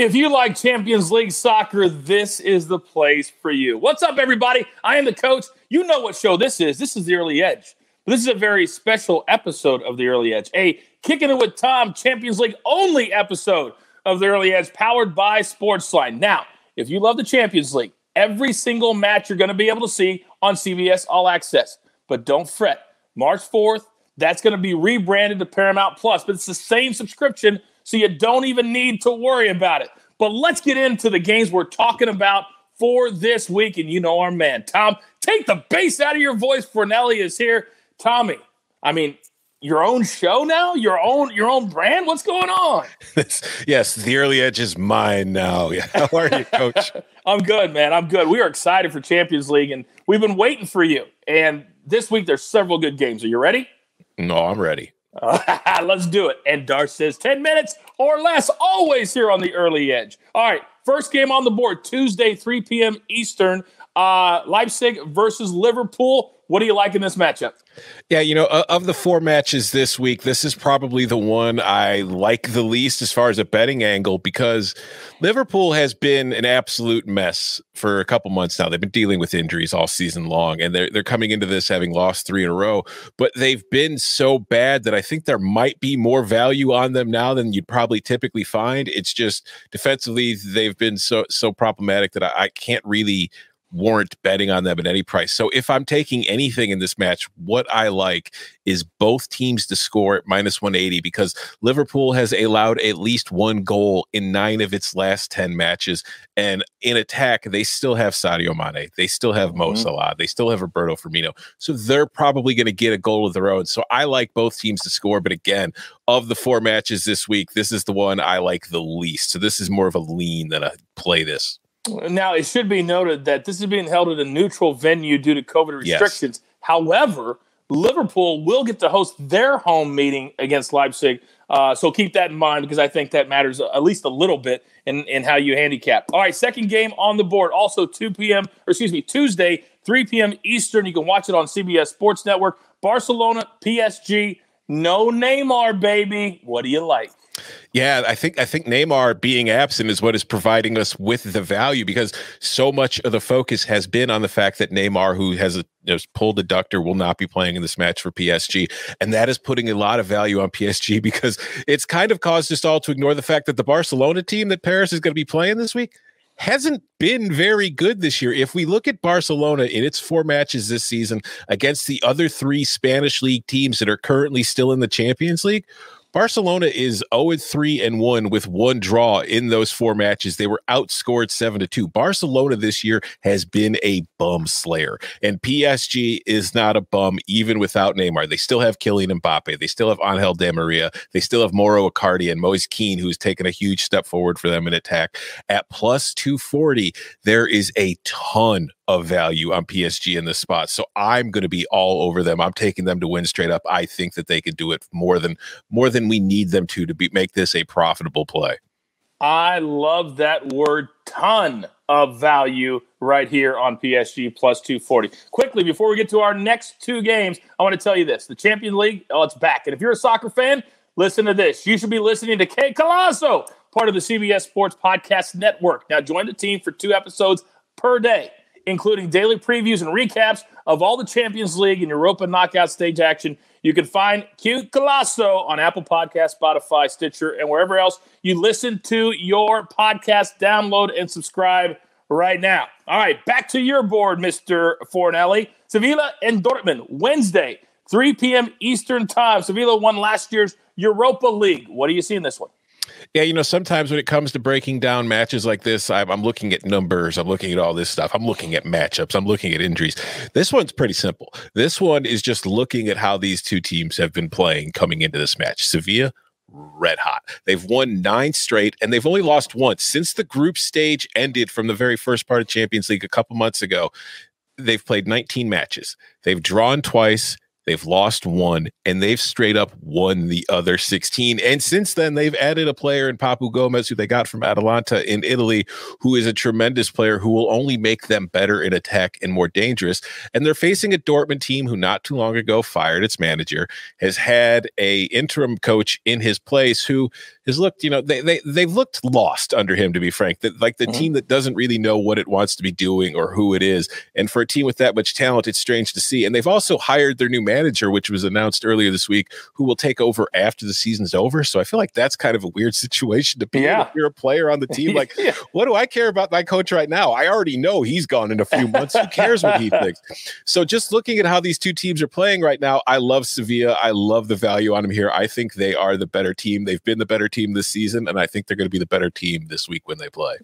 If you like Champions League soccer, this is the place for you. What's up, everybody? I am the coach. You know what show this is. This is the Early Edge. This is a very special episode of the Early Edge, a Kicking It With Tom Champions League only episode of the Early Edge powered by Sportsline. Now, if you love the Champions League, every single match you're going to be able to see on CBS All Access. But don't fret. March 4th, that's going to be rebranded to Paramount Plus, but it's the same subscription so you don't even need to worry about it. But let's get into the games we're talking about for this week. And you know our man, Tom. Take the bass out of your voice. Fornelli is here. Tommy, I mean, your own show now, your own your own brand. What's going on? yes, the early edge is mine now. Yeah. How are you, Coach? I'm good, man. I'm good. We are excited for Champions League, and we've been waiting for you. And this week, there's several good games. Are you ready? No, I'm ready. Uh, let's do it. And Darth says 10 minutes or less, always here on the early edge. All right, first game on the board Tuesday, 3 p.m. Eastern. Uh, Leipzig versus Liverpool. What do you like in this matchup? Yeah, you know, of the four matches this week, this is probably the one I like the least as far as a betting angle because Liverpool has been an absolute mess for a couple months now. They've been dealing with injuries all season long, and they're they're coming into this having lost three in a row. But they've been so bad that I think there might be more value on them now than you'd probably typically find. It's just defensively they've been so so problematic that I, I can't really warrant betting on them at any price. So if I'm taking anything in this match, what I like is both teams to score at minus 180 because Liverpool has allowed at least one goal in nine of its last 10 matches. And in attack, they still have Sadio Mane. They still have Mo mm-hmm. Salah. They still have Roberto Firmino. So they're probably going to get a goal of their own. So I like both teams to score. But again, of the four matches this week, this is the one I like the least. So this is more of a lean than a play this. Now, it should be noted that this is being held at a neutral venue due to COVID restrictions. Yes. However, Liverpool will get to host their home meeting against Leipzig. Uh, so keep that in mind because I think that matters at least a little bit in, in how you handicap. All right, second game on the board. Also 2 p.m. or excuse me, Tuesday, 3 p.m. Eastern. You can watch it on CBS Sports Network. Barcelona, PSG. No Neymar, baby. What do you like? Yeah, I think I think Neymar being absent is what is providing us with the value because so much of the focus has been on the fact that Neymar, who has a has pulled adductor, will not be playing in this match for PSG, and that is putting a lot of value on PSG because it's kind of caused us all to ignore the fact that the Barcelona team that Paris is going to be playing this week hasn't been very good this year. If we look at Barcelona in its four matches this season against the other three Spanish league teams that are currently still in the Champions League, Barcelona is 0 3 and 1 with one draw in those four matches. They were outscored 7 to 2. Barcelona this year has been a bum slayer, and PSG is not a bum even without Neymar. They still have Kylian Mbappe. They still have Angel Di Maria. They still have Mauro Icardi and Moise Kean, who's taken a huge step forward for them in attack. At plus 240, there is a ton of value on PSG in this spot. So I'm going to be all over them. I'm taking them to win straight up. I think that they could do it more than more than we need them to to be make this a profitable play. I love that word ton of value right here on PSG plus 240. Quickly, before we get to our next two games, I want to tell you this. The Champion League, oh, it's back. And if you're a soccer fan, listen to this. You should be listening to Que Golazo, part of the CBS Sports Podcast Network. Now join the team for two episodes per day including daily previews and recaps of all the Champions League and Europa knockout stage action. You can find Que Golazo on Apple Podcast, Spotify, Stitcher, and wherever else you listen to your podcast. Download and subscribe right now. All right, back to your board, Mr. Fornelli. Sevilla and Dortmund, Wednesday, 3 p.m. Eastern Time. Sevilla won last year's Europa League. What do you see in this one? Yeah, you know, sometimes when it comes to breaking down matches like this, I'm, I'm, looking at numbers, I'm looking at all this stuff, I'm looking at matchups, I'm looking at injuries. This one's pretty simple. This one is just looking at how these two teams have been playing coming into this match. Sevilla, red hot. They've won nine straight and they've only lost once since the group stage ended from the very first part of Champions League a couple months ago. They've played 19 matches, they've drawn twice They've lost one, and they've straight up won the other 16. And since then, they've added a player in Papu Gomez, who they got from Atalanta in Italy, who is a tremendous player who will only make them better in attack and more dangerous. And they're facing a Dortmund team who not too long ago fired its manager, has had a interim coach in his place who has looked, you know, they, they, they've looked lost under him, to be frank. That like the mm-hmm. team that doesn't really know what it wants to be doing or who it is. And for a team with that much talent, it's strange to see. And they've also hired their new manager, which was announced earlier this week, who will take over after the season's over. So I feel like that's kind of a weird situation to be yeah. If you're a player on the team, like, yeah. what do I care about my coach right now? I already know he's gone in a few months. Who cares what he thinks? So just looking at how these two teams are playing right now, I love Sevilla. I love the value on them here. I think they are the better team. They've been the better team this season, and I think they're going to be the better team this week when they play.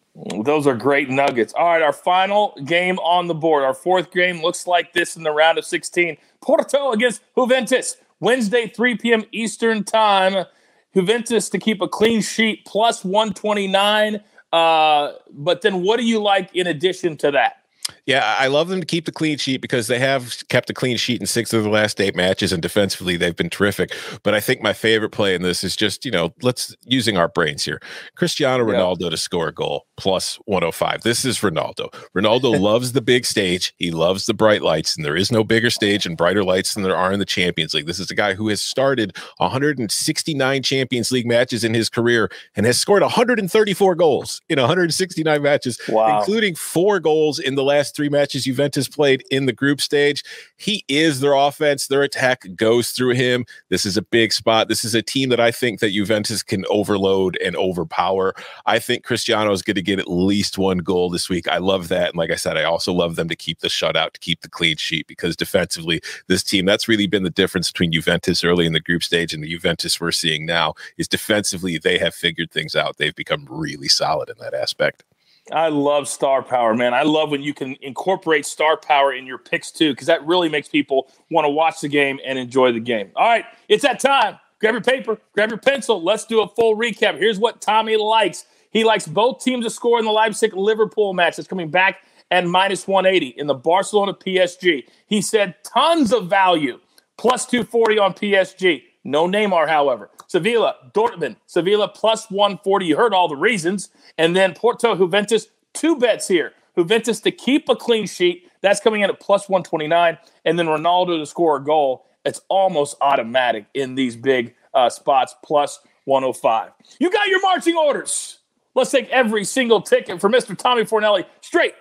Those are great nuggets. All right, our final game on the board. Our fourth game looks like this in the round of 16. Porto against Juventus. Wednesday, 3 p.m. Eastern Time. Juventus to keep a clean sheet plus 129. Uh, but then what do you like in addition to that? Yeah, I love them to keep the clean sheet because they have kept a clean sheet in six of the last eight matches, and defensively they've been terrific. But I think my favorite play in this is just you know let's using our brains here. Cristiano Ronaldo yeah. to score a goal plus 105. This is Ronaldo. Ronaldo loves the big stage. He loves the bright lights, and there is no bigger stage and brighter lights than there are in the Champions League. This is a guy who has started 169 Champions League matches in his career and has scored 134 goals in 169 matches, wow. including four goals in the last three matches Juventus played in the group stage. He is their offense. Their attack goes through him. This is a big spot. This is a team that I think that Juventus can overload and overpower. I think Cristiano is going to get at least one goal this week. I love that. And like I said, I also love them to keep the shutout, to keep the clean sheet, because defensively, this team, that's really been the difference between Juventus early in the group stage and the Juventus we're seeing now is defensively, they have figured things out. They've become really solid in that aspect. I love star power, man. I love when you can incorporate star power in your picks too, because that really makes people want to watch the game and enjoy the game. All right, it's that time. Grab your paper, grab your pencil. Let's do a full recap. Here's what Tommy likes. He likes both teams to score in the Leipzig Liverpool match that's coming back at minus 180 in the Barcelona PSG. He said tons of value, plus 240 on PSG. No Neymar, however. Sevilla, Dortmund, Sevilla plus 140. You heard all the reasons. And then Porto, Juventus, two bets here. Juventus to keep a clean sheet. That's coming in at plus 129. And then Ronaldo to score a goal. It's almost automatic in these big uh, spots, plus 105. You got your marching orders. Let's take every single ticket for Mr. Tommy Fornelli straight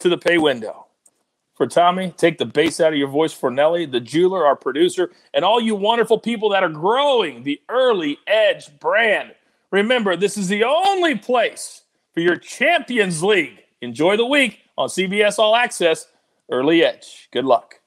to the pay window. For Tommy, take the bass out of your voice Fornelli, the jeweler, our producer, and all you wonderful people that are growing the Early Edge brand. Remember, this is the only place for your Champions League. Enjoy the week on CBS All Access. Early Edge. Good luck.